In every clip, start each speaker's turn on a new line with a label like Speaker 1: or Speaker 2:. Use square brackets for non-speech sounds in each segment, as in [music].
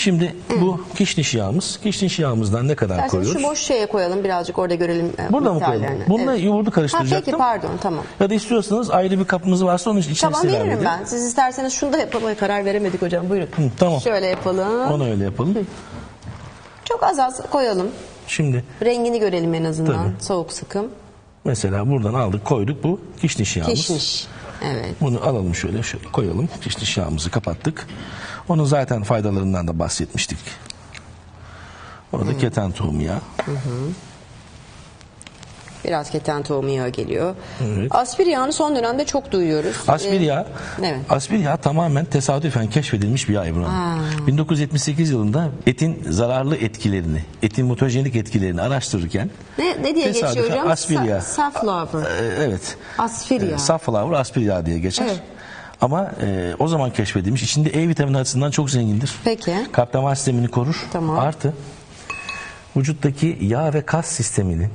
Speaker 1: Şimdi bu kişniş yağımız. Kişniş yağımızdan ne kadar
Speaker 2: İsterseniz
Speaker 1: koyuyoruz?
Speaker 2: şu boş şeye koyalım birazcık orada görelim. e,
Speaker 1: Burada mı koyalım?
Speaker 2: miktarlarını.
Speaker 1: Bununla
Speaker 2: Evet.
Speaker 1: yoğurdu
Speaker 2: Ha,
Speaker 1: karıştıracaktım.
Speaker 2: peki pardon tamam.
Speaker 1: Ya da istiyorsanız ayrı bir kapımız varsa onun içerisine
Speaker 2: Tamam veririm
Speaker 1: vermedim.
Speaker 2: ben. Siz isterseniz şunu da yapalım. Ay, Karar veremedik hocam buyurun.
Speaker 1: tamam.
Speaker 2: Şöyle yapalım.
Speaker 1: Onu öyle yapalım.
Speaker 2: Çok az az koyalım.
Speaker 1: Şimdi
Speaker 2: Rengini görelim en azından. Soğuk sıkım.
Speaker 1: mesela buradan aldık koyduk bu kişniş yağımız.
Speaker 2: Kişniş. Evet.
Speaker 1: Bunu alalım şöyle şöyle koyalım. Kişniş yağımızı kapattık. Onun zaten faydalarından da bahsetmiştik. Orada keten tohumu yağı.
Speaker 2: Biraz keten tohumu yağı geliyor.
Speaker 1: Evet.
Speaker 2: Aspir yağını son dönemde çok duyuyoruz.
Speaker 1: Aspir
Speaker 2: Ee,
Speaker 1: yağı,
Speaker 2: Evet.
Speaker 1: aspir yağı tamamen tesadüfen keşfedilmiş bir yağ Hanım. 1978 yılında etin zararlı etkilerini, etin mutajenik etkilerini araştırırken
Speaker 2: Ne, ne diye geçiyor hocam?
Speaker 1: aspir
Speaker 2: Sa-
Speaker 1: yağı.
Speaker 2: Safflower.
Speaker 1: e, evet.
Speaker 2: Aspir yağı.
Speaker 1: E, Safflower aspir yağı diye geçer.
Speaker 2: Evet.
Speaker 1: Ama e, o zaman keşfedilmiş. İçinde E vitamini açısından çok zengindir.
Speaker 2: Peki.
Speaker 1: Kalp damar sistemini korur.
Speaker 2: Tamam.
Speaker 1: Artı vücuttaki yağ ve kas sisteminin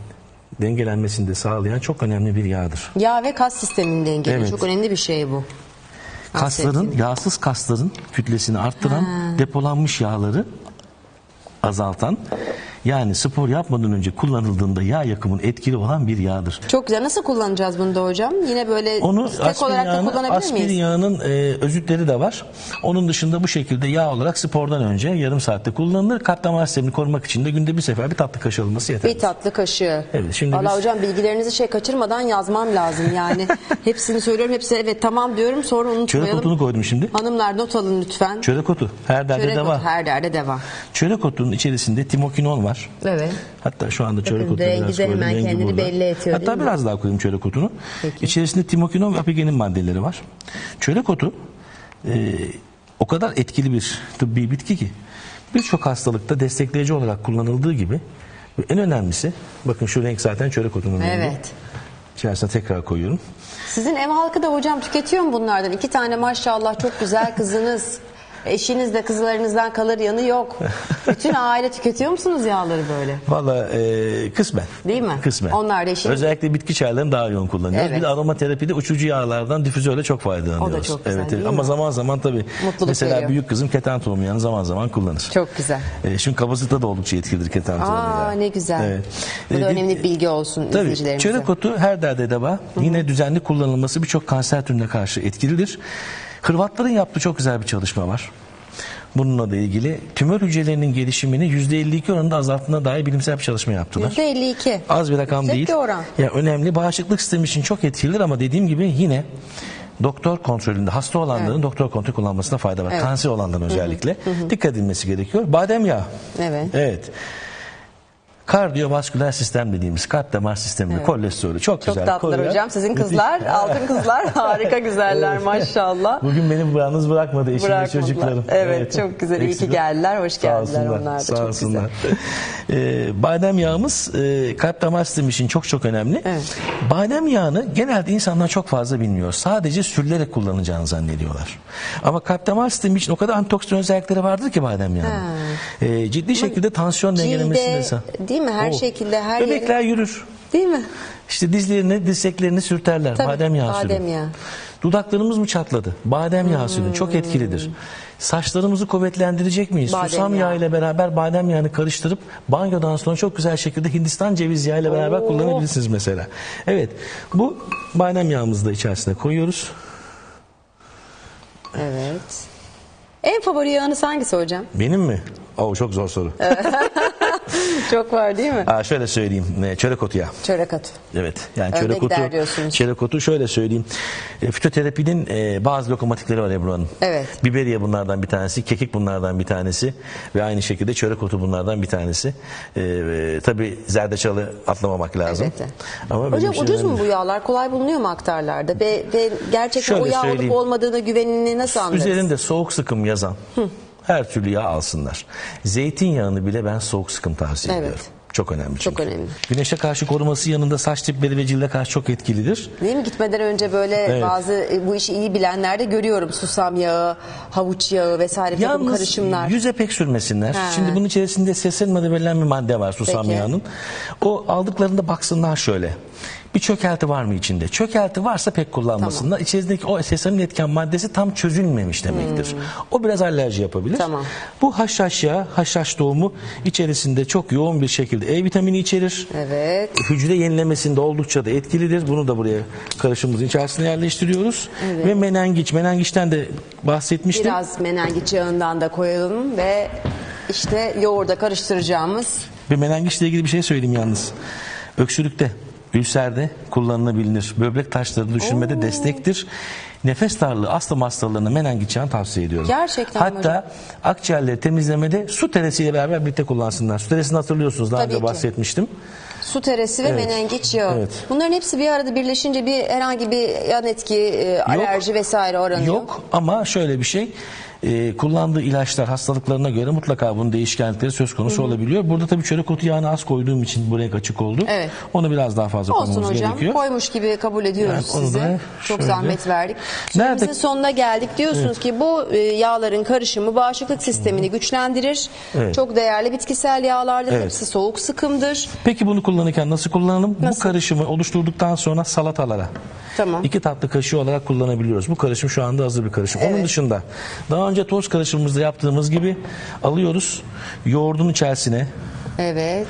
Speaker 1: dengelenmesini de sağlayan çok önemli bir yağdır.
Speaker 2: Yağ ve kas sistemini dengeliyor.
Speaker 1: Evet.
Speaker 2: Çok önemli bir şey bu.
Speaker 1: Kasların, yağsız kasların kütlesini arttıran, depolanmış yağları azaltan, yani spor yapmadan önce kullanıldığında yağ yakımın etkili olan bir yağdır.
Speaker 2: Çok güzel. Nasıl kullanacağız bunu da hocam? Yine böyle
Speaker 1: Onu
Speaker 2: tek olarak da
Speaker 1: yağını,
Speaker 2: kullanabilir
Speaker 1: aspir
Speaker 2: miyiz?
Speaker 1: yağının e, özütleri de var. Onun dışında bu şekilde yağ olarak spordan önce yarım saatte kullanılır. Kalp damar sistemini korumak için de günde bir sefer bir tatlı kaşığı alınması yeter.
Speaker 2: Bir tatlı kaşığı.
Speaker 1: Evet, şimdi
Speaker 2: Valla
Speaker 1: biz-
Speaker 2: hocam bilgilerinizi şey kaçırmadan yazmam lazım yani. [laughs] hepsini söylüyorum. Hepsi evet tamam diyorum sonra
Speaker 1: Çörek
Speaker 2: unutmayalım.
Speaker 1: otunu koydum şimdi.
Speaker 2: Hanımlar not alın lütfen.
Speaker 1: Çörek otu. Her derde
Speaker 2: Çörek
Speaker 1: de var.
Speaker 2: otu, her derde devam.
Speaker 1: Çörek otunun içerisinde timokinon var.
Speaker 2: Evet.
Speaker 1: Hatta şu anda çörek
Speaker 2: Bakın
Speaker 1: otunu biraz koydum. rengi
Speaker 2: kendini
Speaker 1: burada.
Speaker 2: belli ediyor,
Speaker 1: Hatta biraz daha koyayım çörek otunu.
Speaker 2: Peki.
Speaker 1: İçerisinde timokinon ve apigenin maddeleri var. Çörek otu e, o kadar etkili bir tıbbi bitki ki birçok hastalıkta destekleyici olarak kullanıldığı gibi en önemlisi bakın şu renk zaten çörek otunun rengi.
Speaker 2: Evet.
Speaker 1: İçerisine tekrar koyuyorum.
Speaker 2: Sizin ev halkı da hocam tüketiyor mu bunlardan? İki tane maşallah çok güzel kızınız. Eşiniz de kızlarınızdan kalır yanı yok. [laughs] Bütün aile tüketiyor musunuz yağları böyle?
Speaker 1: Valla e, kısmen.
Speaker 2: Değil mi?
Speaker 1: Kısmen.
Speaker 2: Onlar da işin-
Speaker 1: Özellikle bitki çaylarını daha yoğun kullanıyoruz.
Speaker 2: Evet.
Speaker 1: Bir de aromaterapide uçucu yağlardan difüzörle çok faydalanıyoruz.
Speaker 2: O da çok güzel,
Speaker 1: evet,
Speaker 2: değil.
Speaker 1: Ama
Speaker 2: mi?
Speaker 1: zaman zaman tabii.
Speaker 2: Mutluluk
Speaker 1: mesela
Speaker 2: veriyor.
Speaker 1: büyük kızım keten tohumu yağını zaman zaman kullanır.
Speaker 2: Çok güzel.
Speaker 1: E, şimdi kabızlıkta da oldukça etkilidir keten tohumu
Speaker 2: Aa
Speaker 1: yağı.
Speaker 2: ne güzel.
Speaker 1: Evet.
Speaker 2: Bu da
Speaker 1: E,
Speaker 2: önemli bir bilgi olsun
Speaker 1: Tabii
Speaker 2: izleyicilerimize.
Speaker 1: çörek otu her derde deva. Yine düzenli kullanılması birçok kanser türüne karşı etkilidir. Hırvatların yaptığı çok güzel bir çalışma var. Bununla da ilgili tümör hücrelerinin gelişimini %52 oranında azalttığına dair bilimsel bir çalışma yaptılar.
Speaker 2: %52.
Speaker 1: Az bir rakam
Speaker 2: Yüksek
Speaker 1: değil.
Speaker 2: bir oran.
Speaker 1: Ya önemli bağışıklık sistemi için çok etkilidir ama dediğim gibi yine doktor kontrolünde hasta olanların doktor kontrol kullanmasına fayda var.
Speaker 2: Evet.
Speaker 1: Kanser olanların özellikle dikkat edilmesi gerekiyor. Badem yağı.
Speaker 2: Evet.
Speaker 1: Evet. Kardiyovasküler sistem dediğimiz kalp damar sistemini, kolesterolü çok,
Speaker 2: Çok
Speaker 1: güzel
Speaker 2: tatlılar
Speaker 1: koruyor.
Speaker 2: hocam. Sizin kızlar, altın kızlar [laughs] harika güzeller maşallah.
Speaker 1: Bugün beni yalnız bırakmadı eşim ve çocuklarım.
Speaker 2: Evet, çok güzel. İyi ki geldiler. Hoş geldiler onlar da.
Speaker 1: Sağ
Speaker 2: Çok
Speaker 1: olsunlar. [laughs] Ee, badem yağımız e, kalp damar sistemi için çok çok önemli.
Speaker 2: Evet.
Speaker 1: Badem yağını genelde insanlar çok fazla bilmiyor. Sadece sürülerek kullanacağını zannediyorlar. Ama kalp damar sistemi için o kadar antioksidan özellikleri vardır ki badem yağının. Ee, ciddi şekilde tansiyon dengelemesinde.
Speaker 2: Değil mi? Her
Speaker 1: Oo.
Speaker 2: şekilde, her
Speaker 1: Bebekler
Speaker 2: yere-
Speaker 1: yürür.
Speaker 2: Değil mi?
Speaker 1: İşte dizlerini, dirseklerini sürterler.
Speaker 2: Tabii,
Speaker 1: badem yağı sürün.
Speaker 2: badem yağı.
Speaker 1: Dudaklarımız mı çatladı? Badem yağı sürün. Çok etkilidir. Saçlarımızı kuvvetlendirecek miyiz?
Speaker 2: Badem
Speaker 1: Susam
Speaker 2: yağı.
Speaker 1: yağı ile beraber badem yağını karıştırıp banyodan sonra çok güzel şekilde Hindistan cevizi yağı ile beraber
Speaker 2: Oo.
Speaker 1: kullanabilirsiniz mesela. Evet. Bu badem yağımızı da içerisine koyuyoruz.
Speaker 2: Evet. En favori yağınız hangisi hocam?
Speaker 1: Benim mi? Oo, çok zor soru. [laughs] [laughs]
Speaker 2: Çok var değil mi?
Speaker 1: Aa, şöyle söyleyeyim. e, Çörek otu yağı.
Speaker 2: Çörek atı.
Speaker 1: Evet. Yani
Speaker 2: Önde
Speaker 1: çörek otu, çörek otu şöyle söyleyeyim. E, fitoterapinin e, bazı lokomotifleri var Ebru Hanım.
Speaker 2: Evet.
Speaker 1: Biberiye bunlardan bir tanesi, kekik bunlardan bir tanesi ve aynı şekilde çörek otu bunlardan bir tanesi. E, e, tabii zerdeçalı atlamamak lazım.
Speaker 2: Evet.
Speaker 1: Ama
Speaker 2: Hocam
Speaker 1: için
Speaker 2: ucuz mu bu yağlar? Kolay bulunuyor mu aktarlarda? Ve, ve gerçekten o
Speaker 1: Şöyle
Speaker 2: yağ olup olmadığını güvenini nasıl anlarız?
Speaker 1: Üzerinde soğuk sıkım yazan her türlü yağ alsınlar. Zeytinyağını bile ben soğuk sıkım tavsiye
Speaker 2: Evet.
Speaker 1: ediyorum. Çok önemli
Speaker 2: Çok
Speaker 1: çünkü.
Speaker 2: önemli.
Speaker 1: Güneşe karşı koruması yanında saç tipleri ve cilde karşı çok etkilidir.
Speaker 2: Değil mi? Gitmeden önce böyle
Speaker 1: Evet.
Speaker 2: bazı e, bu işi iyi bilenler de görüyorum. Susam yağı, havuç yağı vesaire bir takım
Speaker 1: Yalnız
Speaker 2: karışımlar.
Speaker 1: yüze pek sürmesinler.
Speaker 2: Ha.
Speaker 1: Şimdi bunun içerisinde seslenmede verilen bir madde var susam
Speaker 2: Peki.
Speaker 1: yağının. O aldıklarında baksınlar şöyle. Bir çökelti var mı içinde? Çökelti varsa pek kullanmasınlar. İçerisindeki o sesamin etken maddesi tam çözülmemiş demektir. O biraz alerji yapabilir.
Speaker 2: Tamam.
Speaker 1: Bu haşhaş yağı, haşhaş tohumu içerisinde çok yoğun bir şekilde E vitamini içerir.
Speaker 2: Evet.
Speaker 1: Hücre yenilemesinde oldukça da etkilidir. Bunu da buraya karışımımızın içerisine yerleştiriyoruz. Ve menengiç. Menengiçten de bahsetmiştim.
Speaker 2: Biraz menengiç yağından da koyalım ve işte yoğurda karıştıracağımız
Speaker 1: Ve menengiçle ilgili bir şey söyleyeyim yalnız. Öksürükte, ülserde kullanılabilir. Böbrek taşları düşürmede destektir. Nefes darlığı, astım hastalarına menengiç yağını tavsiye ediyorum.
Speaker 2: Gerçekten mi
Speaker 1: Hatta akciğerleri temizlemede su teresiyle beraber birlikte kullansınlar. Su teresini hatırlıyorsunuz daha
Speaker 2: Tabii
Speaker 1: önce
Speaker 2: ki.
Speaker 1: bahsetmiştim.
Speaker 2: su teresi ve
Speaker 1: Evet.
Speaker 2: menengiç yağı.
Speaker 1: Evet.
Speaker 2: Bunların hepsi bir arada birleşince bir herhangi bir yan etki, e, alerji vesaire oranı yok.
Speaker 1: Yok ama şöyle bir şey e, kullandığı ilaçlar hastalıklarına göre mutlaka bunun değişkenlikleri söz konusu olabiliyor. Burada tabii çörek otu yağını az koyduğum için bu renk açık oldu.
Speaker 2: Evet.
Speaker 1: Onu biraz daha fazla
Speaker 2: Olsun
Speaker 1: koymamız
Speaker 2: hocam.
Speaker 1: gerekiyor.
Speaker 2: Koymuş gibi kabul ediyoruz
Speaker 1: Yani
Speaker 2: size. Çok
Speaker 1: şöyle-
Speaker 2: zahmet verdik. Süremizin sonuna geldik. Diyorsunuz ki bu e, yağların karışımı bağışıklık sistemini güçlendirir.
Speaker 1: Evet.
Speaker 2: Çok değerli bitkisel yağlardır.
Speaker 1: Evet.
Speaker 2: Hepsi soğuk sıkımdır.
Speaker 1: Peki bunu kullanırken nasıl kullanalım?
Speaker 2: Nasıl?
Speaker 1: Bu karışımı oluşturduktan sonra salatalara
Speaker 2: Tamam.
Speaker 1: iki tatlı kaşığı olarak kullanabiliyoruz. Bu karışım şu anda hazır bir karışım. Onun
Speaker 2: Evet.
Speaker 1: dışında daha önce toz karışımımızda yaptığımız gibi alıyoruz. Yoğurdun içerisine
Speaker 2: Evet.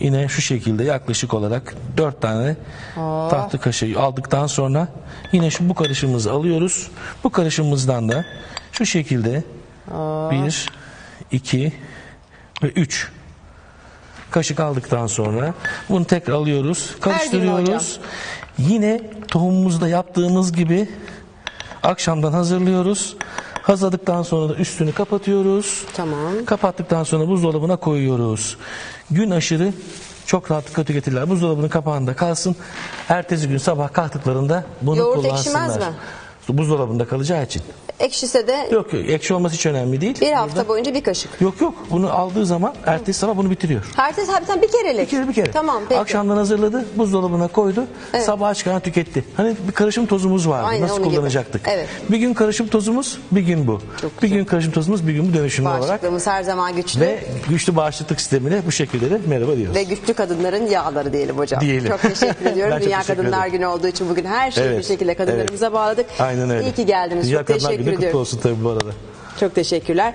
Speaker 1: yine şu şekilde yaklaşık olarak 4 tane tahta kaşığı aldıktan sonra yine şu bu karışımımızı alıyoruz. Bu karışımımızdan da şu şekilde 1 2 ve 3 kaşık aldıktan sonra bunu tekrar alıyoruz,
Speaker 2: gün
Speaker 1: karıştırıyoruz. Yine tohumumuzda yaptığımız gibi akşamdan hazırlıyoruz. Hazırladıktan sonra da üstünü kapatıyoruz.
Speaker 2: Tamam.
Speaker 1: Kapattıktan sonra buzdolabına koyuyoruz. Gün aşırı çok rahatlıkla tüketirler. Buzdolabının kapağında kalsın. Ertesi gün sabah kalktıklarında bunu
Speaker 2: Yoğurt
Speaker 1: kullansınlar.
Speaker 2: ekşimez mi?
Speaker 1: Buzdolabında kalacağı için.
Speaker 2: Ekşise de
Speaker 1: Yok yok ekşi olması hiç önemli değil.
Speaker 2: bir hafta boyunca bir kaşık.
Speaker 1: Yok yok bunu aldığı zaman ertesi sabah bunu bitiriyor.
Speaker 2: Herkes harbiden bir kerelik.
Speaker 1: Bir kere bir kere.
Speaker 2: Tamam peki.
Speaker 1: Akşamdan hazırladı, buzdolabına koydu. Sabah çıkan tüketti. Hani bir karışım tozumuz vardı.
Speaker 2: Aynen
Speaker 1: Nasıl
Speaker 2: onun gibi.
Speaker 1: kullanacaktık?
Speaker 2: Evet.
Speaker 1: Bir gün karışım tozumuz, bir gün bu.
Speaker 2: Çok
Speaker 1: bir gün karışım tozumuz, bir gün bu dönüşümlü olarak.
Speaker 2: Bağışıklığımız her zaman güçlü.
Speaker 1: Ve güçlü bağışıklık sistemine bu şekilde de merhaba diyoruz.
Speaker 2: Ve güçlü kadınların yağları diyelim hocam.
Speaker 1: Diyelim.
Speaker 2: Çok teşekkür ediyorum. [laughs]
Speaker 1: Çok
Speaker 2: Dünya
Speaker 1: teşekkür
Speaker 2: Kadınlar
Speaker 1: ederim.
Speaker 2: Günü olduğu için bugün her şeyi
Speaker 1: Evet,
Speaker 2: bir şekilde kadınlarımıza
Speaker 1: evet.
Speaker 2: bağladık.
Speaker 1: Aynen öyle.
Speaker 2: İyi ki geldiniz.
Speaker 1: Dünya
Speaker 2: çok
Speaker 1: Kadınlar
Speaker 2: teşekkür
Speaker 1: Günü kutlu
Speaker 2: ediyorum.
Speaker 1: olsun tabii bu arada.
Speaker 2: Çok teşekkürler.